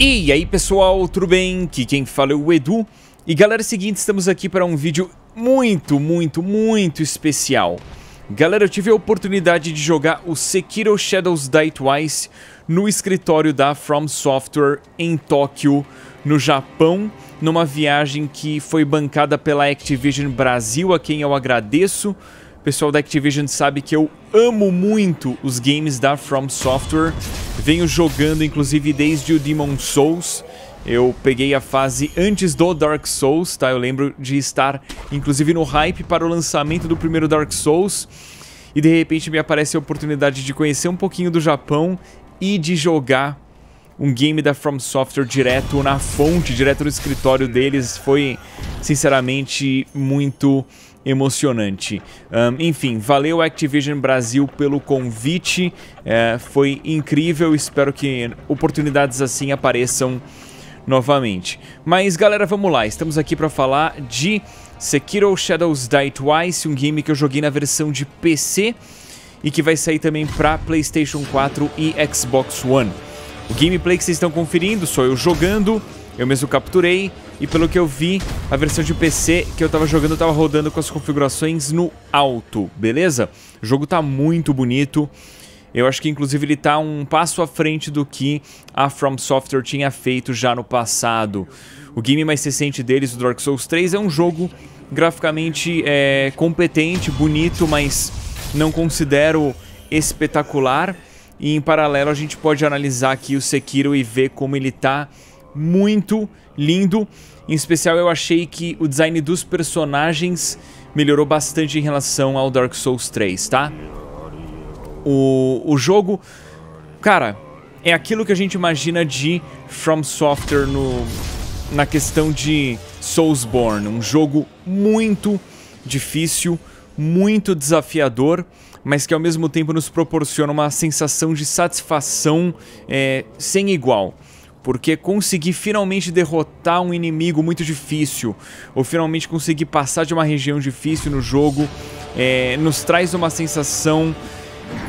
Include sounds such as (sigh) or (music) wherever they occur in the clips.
E aí pessoal, tudo bem? Aqui quem fala é o Edu. E galera, é o seguinte, estamos aqui para um vídeo muito, muito, muito especial. Galera, eu tive a oportunidade de jogar o Sekiro Shadows Die Twice no escritório da From Software em Tóquio, no Japão, numa viagem que foi bancada pela Activision Brasil, a quem eu agradeço. Pessoal da Activision sabe que eu amo muito os games da From Software venho jogando inclusive desde o Demon Souls. Eu peguei a fase antes do Dark Souls, tá? Eu lembro de estar inclusive no hype para o lançamento do primeiro Dark Souls. E de repente me aparece a oportunidade de conhecer um pouquinho do Japão e de jogar um game da From Software direto na fonte, direto no escritório deles. Foi, sinceramente, muito emocionante. Um, enfim, valeu Activision Brasil pelo convite, é, foi incrível, espero que oportunidades assim apareçam novamente. Mas galera, vamos lá, estamos aqui para falar de Sekiro Shadows Die Twice, um game que eu joguei na versão de PC e que vai sair também para PlayStation 4 e Xbox One. O gameplay que vocês estão conferindo sou eu jogando, eu mesmo capturei, e pelo que eu vi, a versão de PC que eu tava jogando tava rodando com as configurações no alto, beleza? O jogo tá muito bonito. Eu acho que inclusive ele tá um passo à frente do que a From Software tinha feito já no passado. O game mais recente deles, o Dark Souls 3, é um jogo graficamente é, competente, bonito, mas não considero espetacular. E em paralelo a gente pode analisar aqui o Sekiro e ver como ele tá muito lindo. Em especial, eu achei que o design dos personagens melhorou bastante em relação ao Dark Souls 3, tá? O, o jogo, cara, é aquilo que a gente imagina de From Software no, na questão de Soulsborne. Um jogo muito difícil, muito desafiador, mas que ao mesmo tempo nos proporciona uma sensação de satisfação é, sem igual porque conseguir finalmente derrotar um inimigo muito difícil, ou finalmente conseguir passar de uma região difícil no jogo, é, nos traz uma sensação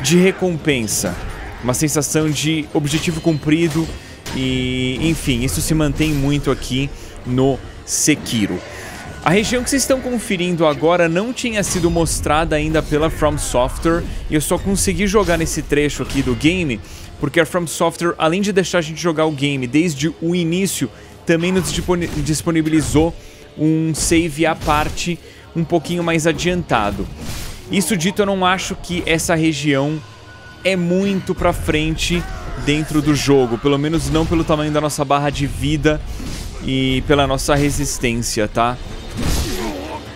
de recompensa, uma sensação de objetivo cumprido, e enfim, isso se mantém muito aqui no Sekiro. A região que vocês estão conferindo agora não tinha sido mostrada ainda pela From Software e eu só consegui jogar nesse trecho aqui do game porque a From Software, além de deixar a gente jogar o game desde o início, também nos disponibilizou um save à parte um pouquinho mais adiantado. Isso dito, eu não acho que essa região é muito pra frente dentro do jogo, pelo menos não pelo tamanho da nossa barra de vida e pela nossa resistência, tá?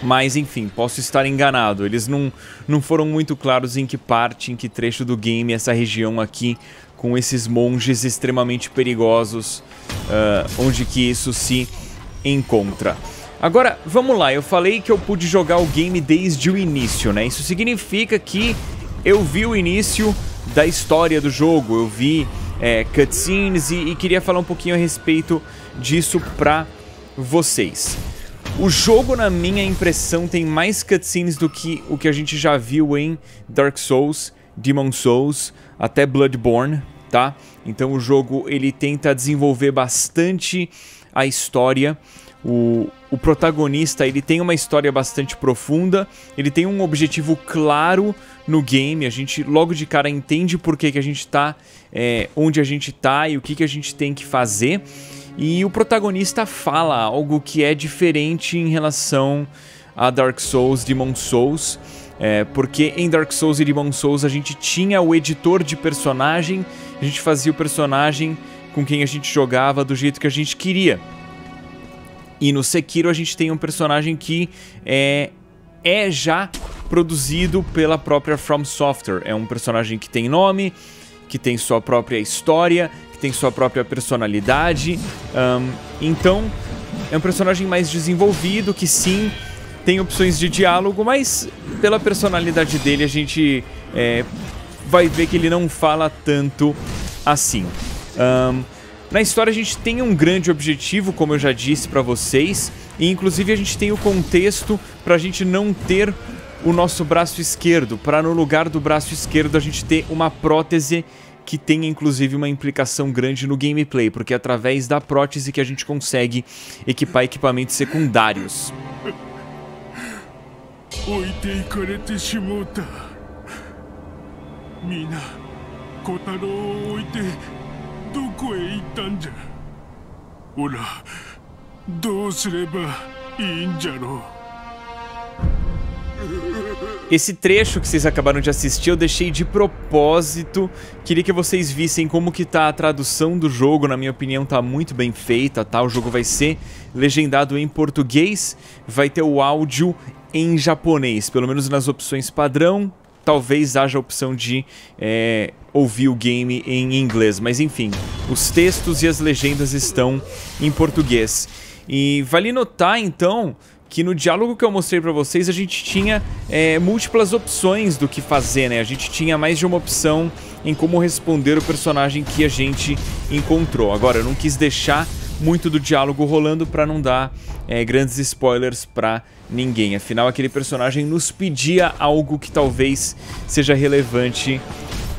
Mas enfim, posso estar enganado. Eles não, não foram muito claros em que parte, em que trecho do game essa região aqui com esses monges extremamente perigosos, uh, onde que isso se encontra. Agora, vamos lá, eu falei que eu pude jogar o game desde o início, né? Isso significa que eu vi o início da história do jogo, eu vi é, cutscenes e, e queria falar um pouquinho a respeito disso pra vocês. O jogo, na minha impressão, tem mais cutscenes do que o que a gente já viu em Dark Souls, Demon Souls, até Bloodborne, tá? Então o jogo ele tenta desenvolver bastante a história. O, o protagonista ele tem uma história bastante profunda, ele tem um objetivo claro no game, a gente logo de cara entende por que, que a gente está é, onde a gente está e o que, que a gente tem que fazer. E o protagonista fala algo que é diferente em relação a Dark Souls, Demon Souls. É, porque em Dark Souls e Demon Souls a gente tinha o editor de personagem, a gente fazia o personagem com quem a gente jogava do jeito que a gente queria. E no Sekiro a gente tem um personagem que é, é já produzido pela própria From Software. É um personagem que tem nome, que tem sua própria história, que tem sua própria personalidade. Um, então, é um personagem mais desenvolvido que sim tem opções de diálogo, mas pela personalidade dele a gente é, vai ver que ele não fala tanto assim. Um, na história a gente tem um grande objetivo, como eu já disse para vocês, e inclusive a gente tem o contexto para a gente não ter o nosso braço esquerdo, para no lugar do braço esquerdo a gente ter uma prótese que tenha inclusive uma implicação grande no gameplay, porque é através da prótese que a gente consegue equipar equipamentos secundários. 置いていかれてしもうた皆小太郎を置いてどこへ行ったんじゃおらどうすればいいんじゃろう Esse trecho que vocês acabaram de assistir eu deixei de propósito. Queria que vocês vissem como que tá a tradução do jogo. Na minha opinião, tá muito bem feita, tá? O jogo vai ser legendado em português, vai ter o áudio em japonês, pelo menos nas opções padrão. Talvez haja a opção de é, ouvir o game em inglês, mas enfim, os textos e as legendas estão em português. E vale notar então que no diálogo que eu mostrei para vocês a gente tinha é, múltiplas opções do que fazer, né? A gente tinha mais de uma opção em como responder o personagem que a gente encontrou. Agora, eu não quis deixar muito do diálogo rolando para não dar é, grandes spoilers para ninguém. Afinal, aquele personagem nos pedia algo que talvez seja relevante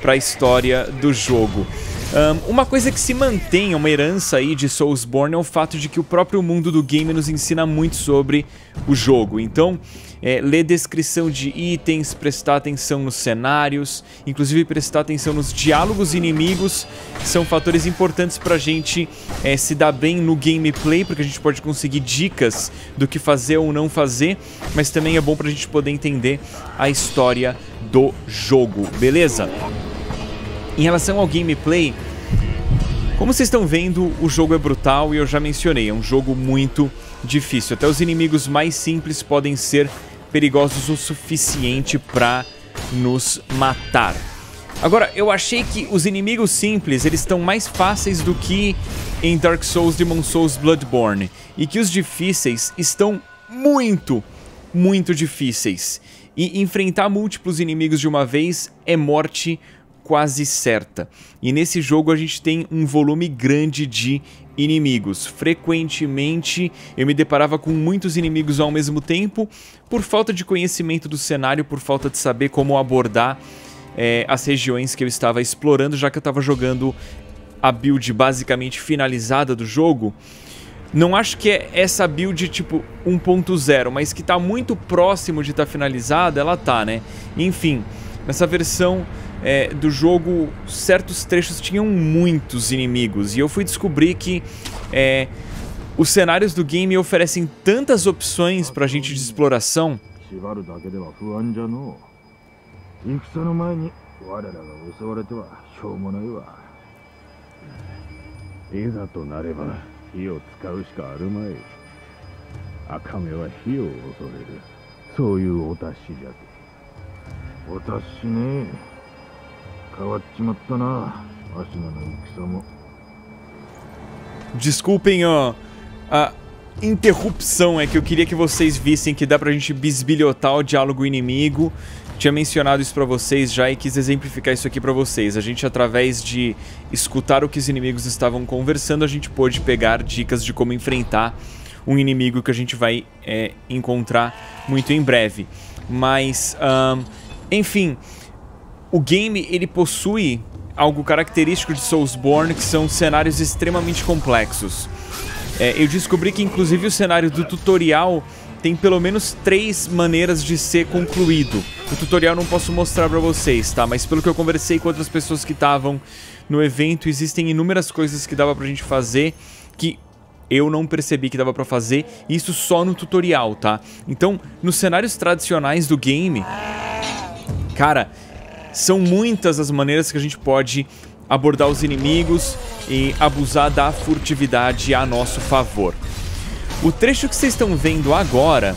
para a história do jogo. Um, uma coisa que se mantém, uma herança aí de Soulsborne, é o fato de que o próprio mundo do game nos ensina muito sobre o jogo. Então, é, ler descrição de itens, prestar atenção nos cenários, inclusive prestar atenção nos diálogos inimigos, são fatores importantes para a gente é, se dar bem no gameplay, porque a gente pode conseguir dicas do que fazer ou não fazer, mas também é bom para a gente poder entender a história do jogo, beleza? Em relação ao gameplay, como vocês estão vendo, o jogo é brutal e eu já mencionei, é um jogo muito difícil. Até os inimigos mais simples podem ser perigosos o suficiente para nos matar. Agora, eu achei que os inimigos simples, eles estão mais fáceis do que em Dark Souls, Demon Souls, Bloodborne. E que os difíceis estão muito, muito difíceis. E enfrentar múltiplos inimigos de uma vez é morte quase certa. E nesse jogo a gente tem um volume grande de inimigos. Frequentemente eu me deparava com muitos inimigos ao mesmo tempo, por falta de conhecimento do cenário, por falta de saber como abordar é, as regiões que eu estava explorando, já que eu estava jogando a build basicamente finalizada do jogo. Não acho que é essa build tipo 1.0, mas que está muito próximo de estar tá finalizada, ela tá, né? Enfim, nessa versão é, do jogo, certos trechos tinham muitos inimigos. E eu fui descobrir que é, os cenários do game oferecem tantas opções pra gente de exploração. Desculpem ó, a interrupção, é que eu queria que vocês vissem que dá pra gente bisbilhotar o diálogo inimigo. Tinha mencionado isso pra vocês já e quis exemplificar isso aqui pra vocês. A gente, através de escutar o que os inimigos estavam conversando, a gente pôde pegar dicas de como enfrentar um inimigo que a gente vai é, encontrar muito em breve. Mas, um, enfim, o game ele possui algo característico de Soulsborne, que são cenários extremamente complexos. É, eu descobri que inclusive o cenário do tutorial tem pelo menos três maneiras de ser concluído. O tutorial não posso mostrar pra vocês, tá? Mas pelo que eu conversei com outras pessoas que estavam no evento, existem inúmeras coisas que dava pra gente fazer que eu não percebi que dava pra fazer, isso só no tutorial, tá? Então, nos cenários tradicionais do game, cara, são muitas as maneiras que a gente pode abordar os inimigos e abusar da furtividade a nosso favor. O trecho que vocês estão vendo agora,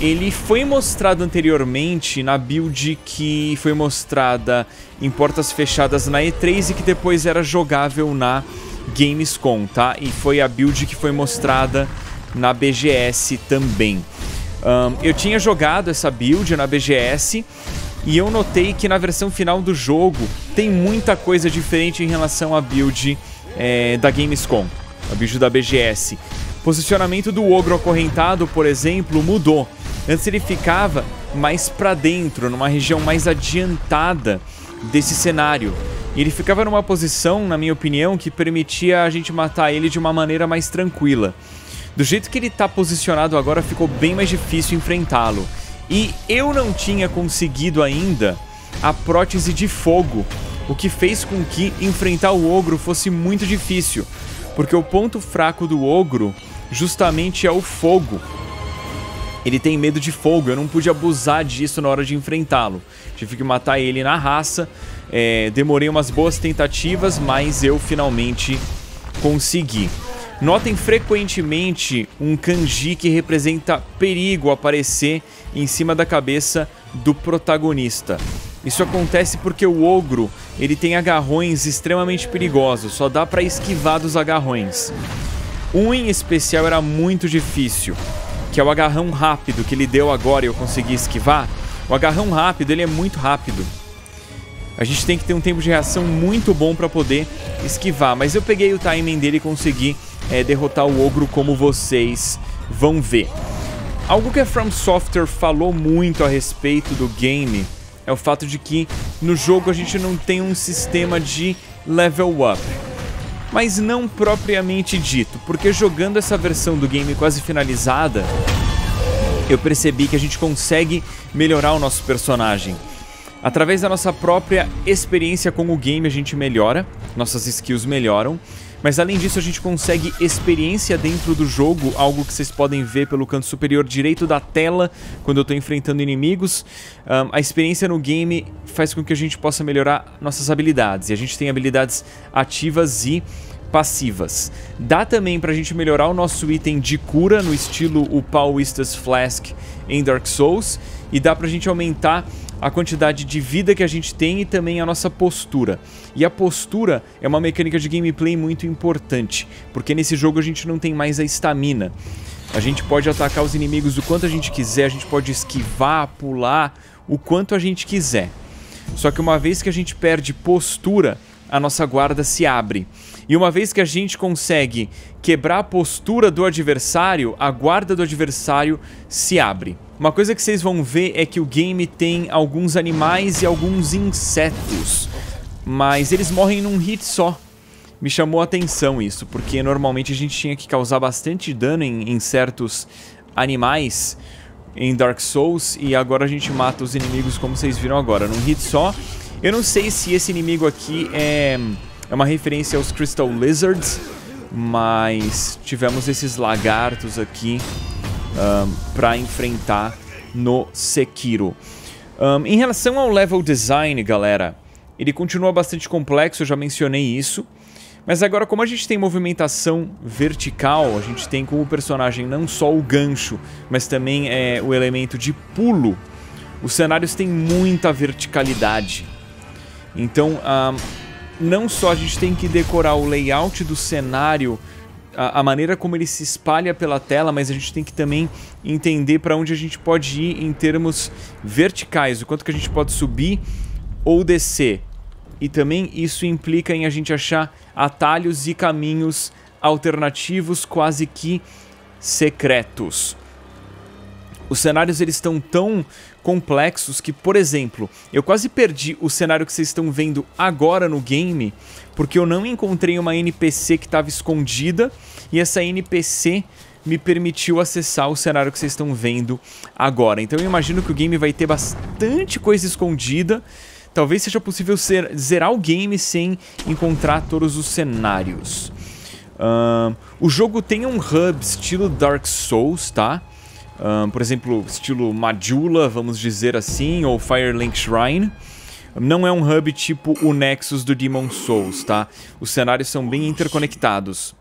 ele foi mostrado anteriormente na build que foi mostrada em portas fechadas na E3 e que depois era jogável na Gamescom, tá? E foi a build que foi mostrada na BGS também. Um, eu tinha jogado essa build na BGS e eu notei que na versão final do jogo tem muita coisa diferente em relação à build é, da Gamescom, a build da BGS. Posicionamento do ogro acorrentado, por exemplo, mudou. Antes ele ficava mais para dentro, numa região mais adiantada desse cenário. E ele ficava numa posição, na minha opinião, que permitia a gente matar ele de uma maneira mais tranquila. Do jeito que ele está posicionado agora, ficou bem mais difícil enfrentá-lo. E eu não tinha conseguido ainda a prótese de fogo, o que fez com que enfrentar o ogro fosse muito difícil, porque o ponto fraco do ogro justamente é o fogo. Ele tem medo de fogo, eu não pude abusar disso na hora de enfrentá-lo. Tive que matar ele na raça, é, demorei umas boas tentativas, mas eu finalmente consegui. Notem frequentemente um kanji que representa perigo aparecer em cima da cabeça do protagonista. Isso acontece porque o ogro ele tem agarrões extremamente perigosos, só dá para esquivar dos agarrões. Um em especial era muito difícil, que é o agarrão rápido que ele deu agora e eu consegui esquivar. O agarrão rápido ele é muito rápido. A gente tem que ter um tempo de reação muito bom para poder esquivar, mas eu peguei o timing dele e consegui é, derrotar o ogro como vocês vão ver. Algo que a From Software falou muito a respeito do game é o fato de que no jogo a gente não tem um sistema de level up. Mas não propriamente dito, porque jogando essa versão do game quase finalizada, eu percebi que a gente consegue melhorar o nosso personagem. Através da nossa própria experiência com o game, a gente melhora, nossas skills melhoram, mas além disso, a gente consegue experiência dentro do jogo, algo que vocês podem ver pelo canto superior direito da tela quando eu estou enfrentando inimigos. Um, a experiência no game faz com que a gente possa melhorar nossas habilidades. E a gente tem habilidades ativas e passivas. Dá também pra gente melhorar o nosso item de cura no estilo o Pauistas Flask em Dark Souls e dá pra gente aumentar a quantidade de vida que a gente tem e também a nossa postura. E a postura é uma mecânica de gameplay muito importante, porque nesse jogo a gente não tem mais a estamina. A gente pode atacar os inimigos o quanto a gente quiser, a gente pode esquivar, pular, o quanto a gente quiser. Só que uma vez que a gente perde postura, a nossa guarda se abre. E uma vez que a gente consegue quebrar a postura do adversário, a guarda do adversário se abre. Uma coisa que vocês vão ver é que o game tem alguns animais e alguns insetos, mas eles morrem num hit só. Me chamou a atenção isso, porque normalmente a gente tinha que causar bastante dano em, em certos animais em Dark Souls e agora a gente mata os inimigos como vocês viram agora, num hit só. Eu não sei se esse inimigo aqui é, é uma referência aos Crystal Lizards, mas tivemos esses lagartos aqui um, para enfrentar no Sekiro. Um, em relação ao level design, galera, ele continua bastante complexo, eu já mencionei isso. Mas agora, como a gente tem movimentação vertical, a gente tem como personagem não só o gancho, mas também é, o elemento de pulo, os cenários têm muita verticalidade. Então, um, não só a gente tem que decorar o layout do cenário a, a, maneira como ele se espalha pela tela, mas a gente tem que também entender para onde a gente pode ir em termos verticais, o quanto que a gente pode subir ou descer. E também isso implica em a gente achar atalhos e caminhos alternativos quase que secretos. Os cenários eles estão tão complexos que, por exemplo, eu quase perdi o cenário que vocês estão vendo agora no game porque eu não encontrei uma NPC que estava escondida e essa NPC me permitiu acessar o cenário que vocês estão vendo agora. Então eu imagino que o game vai ter bastante coisa escondida. Talvez seja possível ser, zerar o game sem encontrar todos os cenários. Uh, o jogo tem um hub estilo Dark Souls, tá? Uh, por exemplo, estilo Majula, vamos dizer assim, ou Firelink Shrine. Não é um hub tipo o Nexus do Demon Souls, tá? Os cenários são bem interconectados.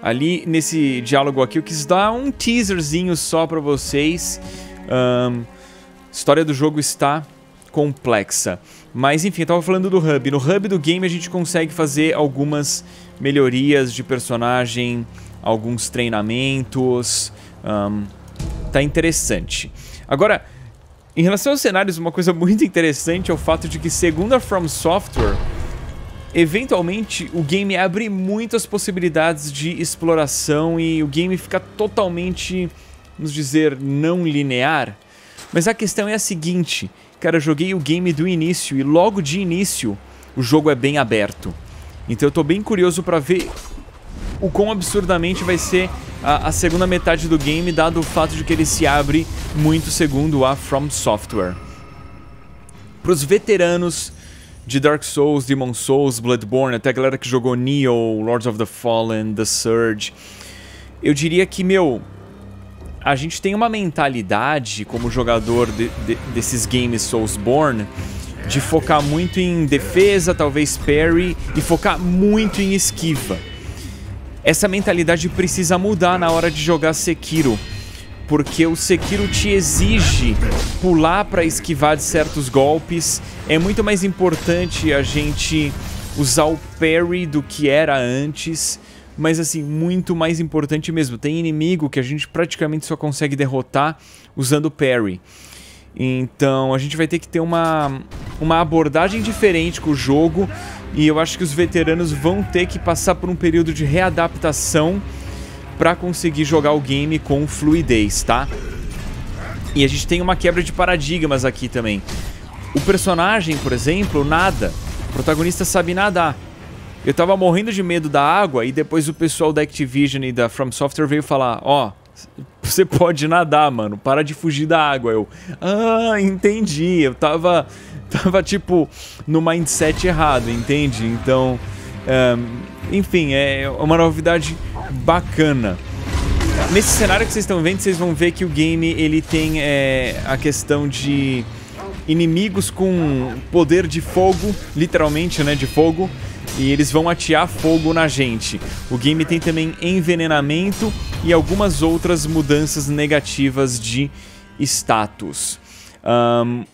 Ali, nesse diálogo aqui, eu quis dar um teaserzinho só pra vocês. Um, a história do jogo está complexa. Mas enfim, eu tava falando do hub. No hub do game a gente consegue fazer algumas melhorias de personagem, alguns treinamentos. Um, tá interessante. Agora, em relação aos cenários, uma coisa (laughs) muito interessante é o fato de que, segundo a From Software, eventualmente o game abre muitas possibilidades de exploração e o game fica totalmente, vamos dizer, não linear. Mas a questão é a seguinte, cara, eu joguei o game do início e logo de início o jogo é bem aberto. Então eu tô bem curioso para ver o quão absurdamente vai ser a, a, segunda metade do game, dado o fato de que ele se abre muito segundo a From Software. Para os veteranos de Dark Souls, Demon Souls, Bloodborne, até a galera que jogou Neo, Lords of the Fallen, The Surge, eu diria que, meu, a gente tem uma mentalidade como jogador de, de, desses games Soulsborne de focar muito em defesa, talvez parry, e focar muito em esquiva. Essa mentalidade precisa mudar na hora de jogar Sekiro, porque o Sekiro te exige pular para esquivar de certos golpes. É muito mais importante a gente usar o parry do que era antes, mas assim, muito mais importante mesmo. Tem inimigo que a gente praticamente só consegue derrotar usando parry. Então a gente vai ter que ter uma, uma abordagem diferente com o jogo e eu acho que os veteranos vão ter que passar por um período de readaptação para conseguir jogar o game com fluidez, tá? E a gente tem uma quebra de paradigmas aqui também. O personagem, por exemplo, nada. O protagonista sabe nadar. Eu tava morrendo de medo da água e depois o pessoal da Activision e da From Software veio falar, ó, oh, você (laughs) pode nadar, mano. Para de fugir da água. Eu, ah, entendi. Eu tava, (laughs) tava tipo, no mindset errado, entende? Então, enfim, é uma novidade bacana. Nesse cenário que vocês estão vendo, vocês vão ver que o game ele tem é, a questão de inimigos com poder de fogo, literalmente, né, de fogo, e eles vão atear fogo na gente. O game tem também envenenamento e algumas outras mudanças negativas de status. Um,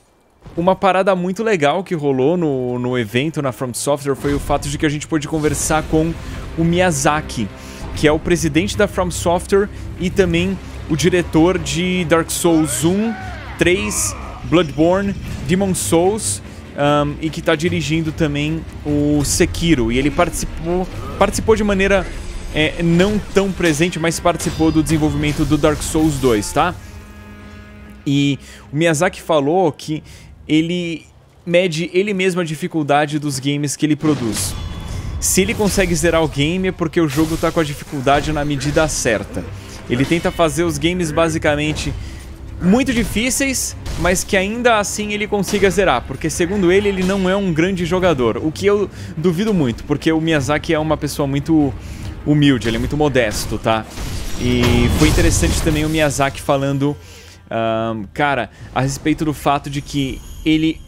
uma parada muito legal que rolou no, no evento na From Software foi o fato de que a gente pôde conversar com o Miyazaki, que é o presidente da From Software e também o diretor de Dark Souls 1, 3, Bloodborne, Demon Souls um, e que está dirigindo também o Sekiro. E ele participou, participou de maneira é, não tão presente, mas participou do desenvolvimento do Dark Souls 2, tá? E o Miyazaki falou que ele mede ele mesmo a dificuldade dos games que ele produz. Se ele consegue zerar o game é porque o jogo está com a dificuldade na medida certa. Ele tenta fazer os games basicamente muito difíceis, mas que ainda assim ele consiga zerar, porque segundo ele, ele não é um grande jogador, o que eu duvido muito, porque o Miyazaki é uma pessoa muito humilde, ele é muito modesto, tá? E foi interessante também o Miyazaki falando, um, cara, a respeito do fato de que ele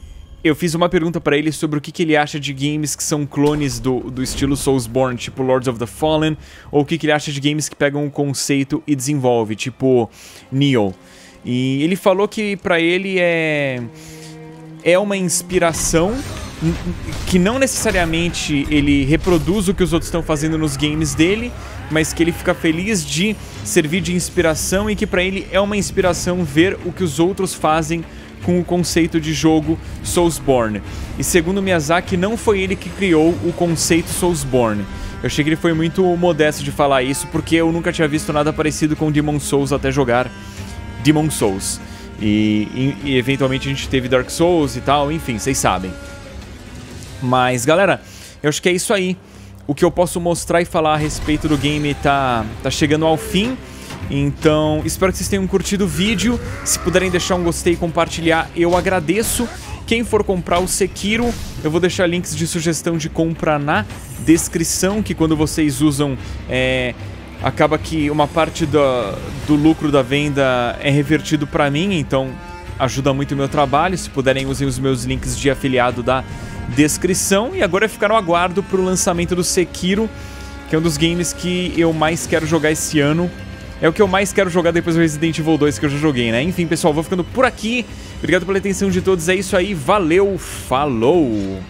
eu fiz uma pergunta para ele sobre o que, que, ele acha de games que são clones do, do estilo Soulsborne, tipo Lords of the Fallen, ou o que, que ele acha de games que pegam um conceito e desenvolve, tipo Neo. E ele falou que para ele é é uma inspiração que não necessariamente ele reproduz o que os outros estão fazendo nos games dele, mas que ele fica feliz de servir de inspiração e que para ele é uma inspiração ver o que os outros fazem com o conceito de jogo Soulsborne. E segundo Miyazaki, não foi ele que criou o conceito Soulsborne. Eu achei que ele foi muito modesto de falar isso, porque eu nunca tinha visto nada parecido com Demon Souls até jogar Demon Souls. E, e, e, eventualmente a gente teve Dark Souls e tal, enfim, vocês sabem. Mas, galera, eu acho que é isso aí. O que eu posso mostrar e falar a respeito do game tá, tá chegando ao fim. Então, espero que vocês tenham curtido o vídeo. Se puderem deixar um gostei e compartilhar, eu agradeço. Quem for comprar o Sekiro, eu vou deixar links de sugestão de compra na descrição, que quando vocês usam é, acaba que uma parte do, do lucro da venda é revertido para mim, então ajuda muito o meu trabalho. Se puderem, usem os meus links de afiliado da descrição. E agora é ficar no aguardo para o lançamento do Sekiro, que é um dos games que eu mais quero jogar esse ano. É o que eu mais quero jogar depois do Resident Evil 2 que eu já joguei, né? Enfim, pessoal, vou ficando por aqui. Obrigado pela atenção de todos. É isso aí. Valeu, falou!